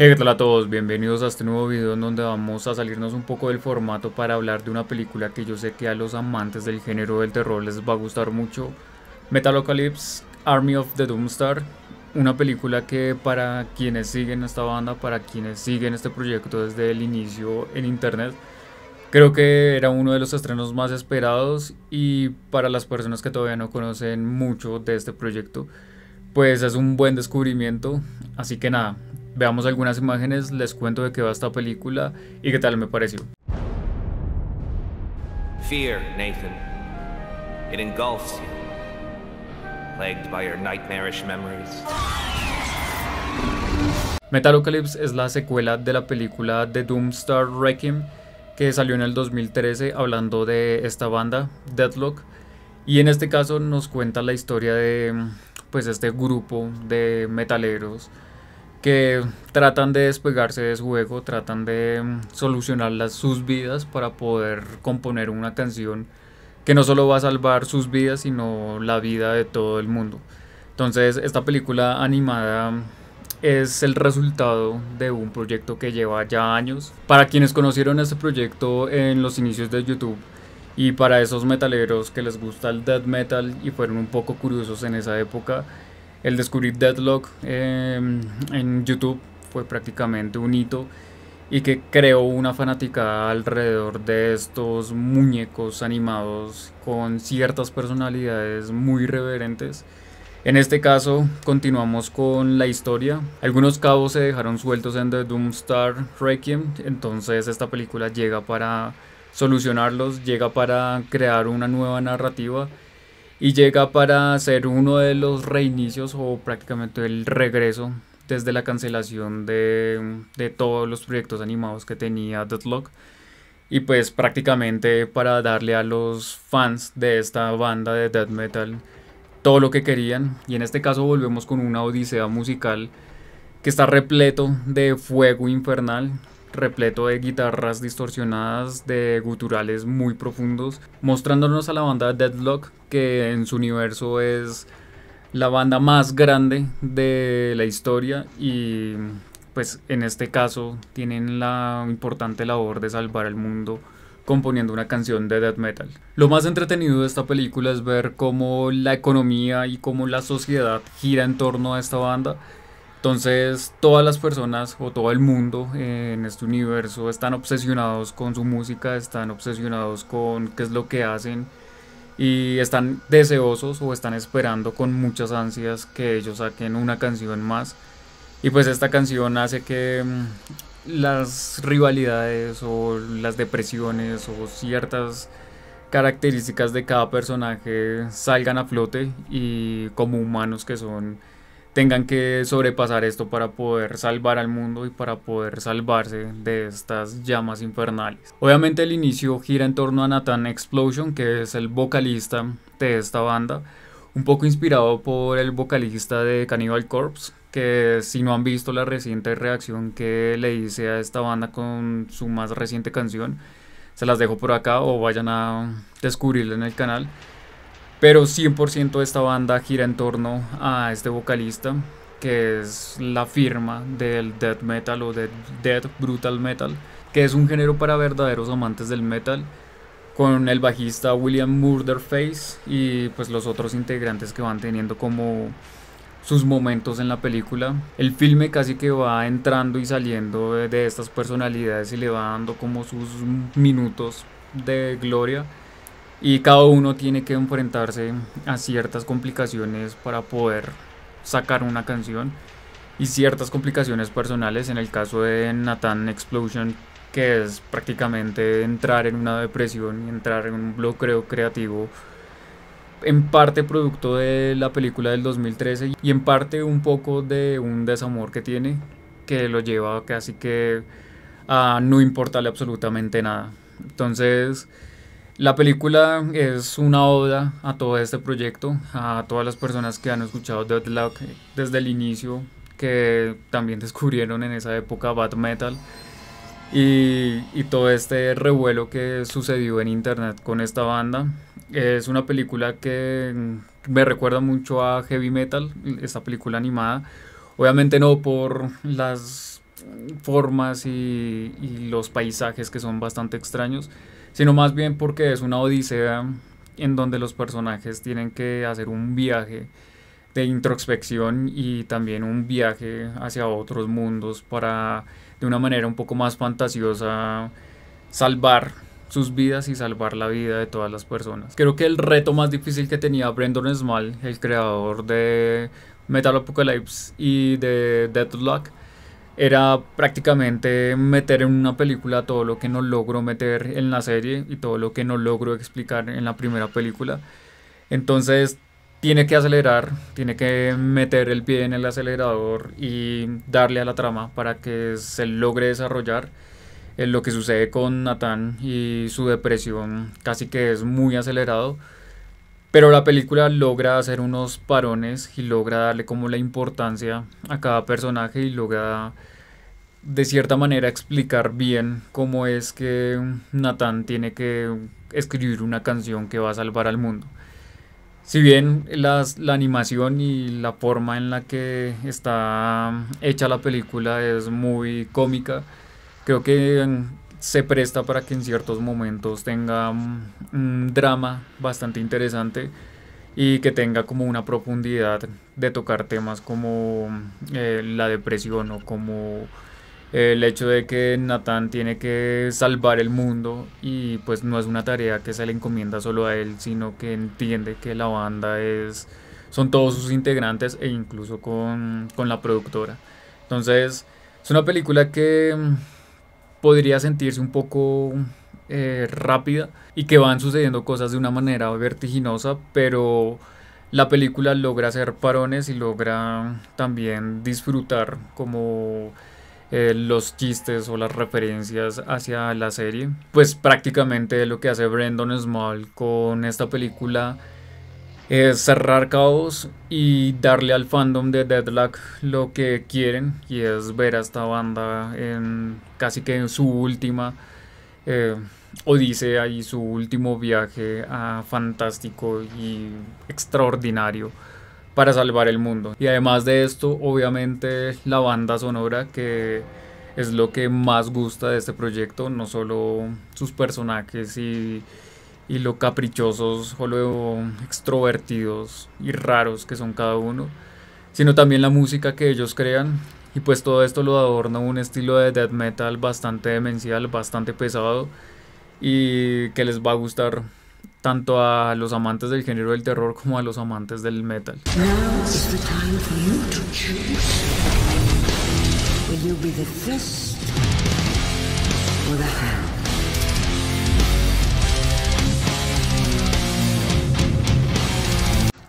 Hey, ¿qué tal a todos? Bienvenidos a este nuevo video en donde vamos a salirnos un poco del formato para hablar de una película que yo sé que a los amantes del género del terror les va a gustar mucho. Metalocalypse, Army of the Doomstar, una película que para quienes siguen esta banda, para quienes siguen este proyecto desde el inicio en internet, creo que era uno de los estrenos más esperados y para las personas que todavía no conocen mucho de este proyecto, pues es un buen descubrimiento. Así que nada, Veamos algunas imágenes, les cuento de qué va esta película y qué tal me pareció. Fear, Nathan. It engulfs you, plagued by your nightmarish memories. Metalocalypse es la secuela de la película The Doomstar Requiem que salió en el 2013 hablando de esta banda, Deadlock. Y en este caso nos cuenta la historia de pues este grupo de metaleros que tratan de despegarse de su juego, tratan de mm, solucionar las, sus vidas para poder componer una canción que no solo va a salvar sus vidas, sino la vida de todo el mundo. Entonces, esta película animada es el resultado de un proyecto que lleva ya años. Para quienes conocieron este proyecto en los inicios de YouTube y para esos metaleros que les gusta el death metal y fueron un poco curiosos en esa época, el descubrir Deadlock em, en YouTube fue prácticamente un hito y que creó una fanática alrededor de estos muñecos animados con ciertas personalidades muy reverentes. En este caso continuamos con la historia. Algunos cabos se dejaron sueltos en The Doomstar Requiem, entonces esta película llega para solucionarlos, llega para crear una nueva narrativa y llega para ser uno de los reinicios o prácticamente el regreso desde la cancelación de, de todos los proyectos animados que tenía Deadlock. Y pues prácticamente para darle a los fans de esta banda de death metal todo lo que querían. Y en este caso volvemos con una odisea musical que está repleto de fuego infernal repleto de guitarras distorsionadas, de guturales muy profundos, mostrándonos a la banda Deadlock que en su universo es la banda más grande de la historia y pues en este caso tienen la importante labor de salvar el mundo componiendo una canción de death metal. Lo más entretenido de esta película es ver cómo la economía y cómo la sociedad gira en torno a esta banda entonces todas las personas o todo el mundo en este universo están obsesionados con su música, están obsesionados con qué es lo que hacen y están deseosos o están esperando con muchas ansias que ellos saquen una canción más. Y pues esta canción hace que mm, las rivalidades o las depresiones o ciertas características de cada personaje salgan a flote y como humanos que son tengan que sobrepasar esto para poder salvar al mundo y para poder salvarse de estas llamas infernales. Obviamente el inicio gira en torno a Nathan Explosion, que es el vocalista de esta banda, un poco inspirado por el vocalista de Cannibal Corpse, que si no han visto la reciente reacción que le hice a esta banda con su más reciente canción, se las dejo por acá o vayan a descubrirla en el canal. Pero 100% esta banda gira en torno a este vocalista, que es la firma del death metal o del death brutal metal, que es un género para verdaderos amantes del metal, con el bajista William Murderface y pues los otros integrantes que van teniendo como sus momentos en la película. El filme casi que va entrando y saliendo de, de estas personalidades y le va dando como sus minutos de gloria y cada uno tiene que enfrentarse a ciertas complicaciones para poder sacar una canción y ciertas complicaciones personales. En el caso de Nathan Explosion que es prácticamente entrar en una depresión y entrar en un bloqueo creativo en parte producto de la película del 2013 y en parte un poco de un desamor que tiene que lo lleva casi que a no importarle absolutamente nada. Entonces la película es una oda a todo este proyecto, a todas las personas que han escuchado Deadlock desde el inicio, que también descubrieron en esa época Bad Metal. Y, y, todo este revuelo que sucedió en internet con esta banda. Es una película que me recuerda mucho a Heavy Metal, esta película animada. Obviamente no por las formas y, y los paisajes que son bastante extraños, sino más bien porque es una odisea en donde los personajes tienen que hacer un viaje de introspección y también un viaje hacia otros mundos para de una manera un poco más fantasiosa salvar sus vidas y salvar la vida de todas las personas. Creo que el reto más difícil que tenía Brendan Small, el creador de Metal Apocalypse y de Deathlock, era prácticamente meter en una película todo lo que no logro meter en la serie y todo lo que no logro explicar en la primera película. Entonces tiene que acelerar, tiene que meter el pie en el acelerador y darle a la trama para que se logre desarrollar eh, lo que sucede con Nathan y su depresión casi que es muy acelerado. Pero la película logra hacer unos parones y logra darle como la importancia a cada personaje y logra de cierta manera explicar bien cómo es que Nathan tiene que escribir una canción que va a salvar al mundo. Si bien las, la animación y la forma en la que está hecha la película es muy cómica, creo que se presta para que en ciertos momentos tenga un drama bastante interesante y que tenga como una profundidad de tocar temas como eh, la depresión o como el hecho de que Nathan tiene que salvar el mundo y pues no es una tarea que se le encomienda solo a él, sino que entiende que la banda es son todos sus integrantes e incluso con, con la productora. Entonces, es una película que mm, podría sentirse un poco eh, rápida y que van sucediendo cosas de una manera vertiginosa, pero la película logra hacer parones y logra también disfrutar como eh, los chistes o las referencias hacia la serie. Pues prácticamente lo que hace Brendan Small con esta película es cerrar caos y darle al fandom de Deadlock lo que quieren y es ver a esta banda en casi que en su última eh, odisea y su último viaje fantástico y extraordinario para salvar el mundo. Y además de esto, obviamente la banda sonora que es lo que más gusta de este proyecto, no solo sus personajes y, y lo caprichosos o lo extrovertidos y raros que son cada uno, sino también la música que ellos crean. Y pues todo esto lo adorna un estilo de death metal bastante demencial, bastante pesado y que les va a gustar tanto a los amantes del género del terror como a los amantes del metal.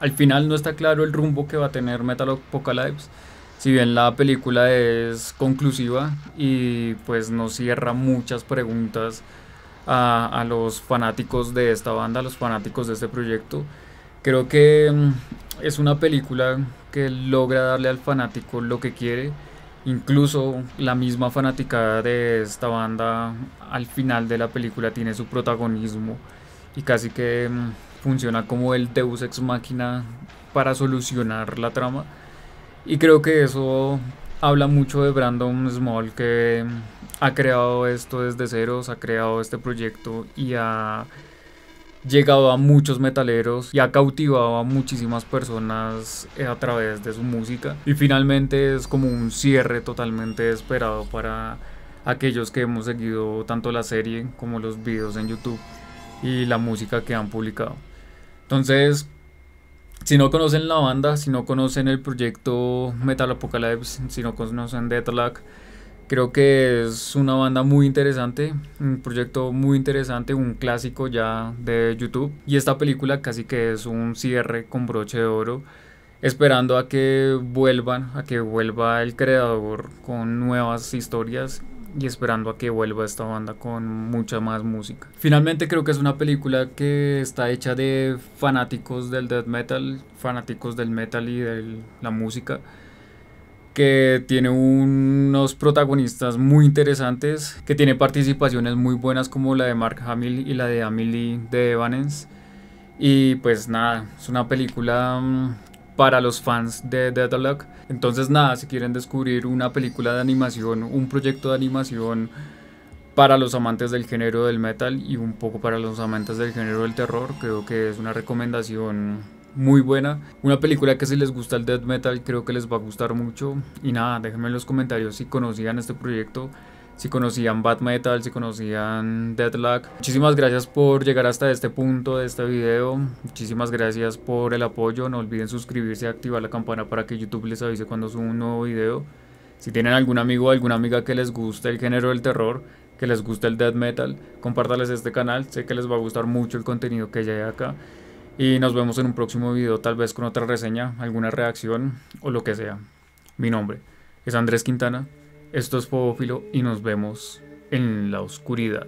Al final no está claro el rumbo que va a tener Metal Apocalypse. Si bien la película es conclusiva y pues nos cierra muchas preguntas a, los fanáticos de esta banda, a los fanáticos de este proyecto. Creo que mm, es una película que logra darle al fanático lo que quiere. Incluso la misma fanática de esta banda al final de la película tiene su protagonismo y casi que mm, funciona como el Deus ex machina para solucionar la trama. Y creo que eso habla mucho de Brandon Small que ha creado esto desde ceros, ha creado este proyecto y ha llegado a muchos metaleros y ha cautivado a muchísimas personas a través de su música. Y finalmente es como un cierre totalmente esperado para aquellos que hemos seguido tanto la serie como los videos en YouTube y la música que han publicado. Entonces, si no conocen la banda, si no conocen el proyecto Metal Apocalypse, si no conocen Deathlock, Creo que es una banda muy interesante, un proyecto muy interesante, un clásico ya de YouTube. Y esta película casi que es un cierre con broche de oro, esperando a que vuelvan, a que vuelva el creador con nuevas historias y esperando a que vuelva esta banda con mucha más música. Finalmente creo que es una película que está hecha de fanáticos del death metal, fanáticos del metal y de la música que tiene unos protagonistas muy interesantes, que tiene participaciones muy buenas como la de Mark Hamill y la de Amelie de Evanes. Y pues nada, es una película mm, para los fans de Deadlock. Entonces nada, si quieren descubrir una película de animación, un proyecto de animación para los amantes del género del metal y un poco para los amantes del género del terror, creo que es una recomendación muy buena. Una película que si les gusta el death metal creo que les va a gustar mucho. Y nada, déjenme en los comentarios si conocían este proyecto si conocían Bad Metal, si conocían Deadlock. Muchísimas gracias por llegar hasta este punto de este video. Muchísimas gracias por el apoyo. No olviden suscribirse y activar la campana para que YouTube les avise cuando suba un nuevo video. Si tienen algún amigo o alguna amiga que les guste el género del terror, que les guste el death metal, compártales este canal. Sé que les va a gustar mucho el contenido que hay acá. Y nos vemos en un próximo video, tal vez con otra reseña, alguna reacción o lo que sea. Mi nombre es Andrés Quintana. Esto es Fobófilo y nos vemos en la oscuridad.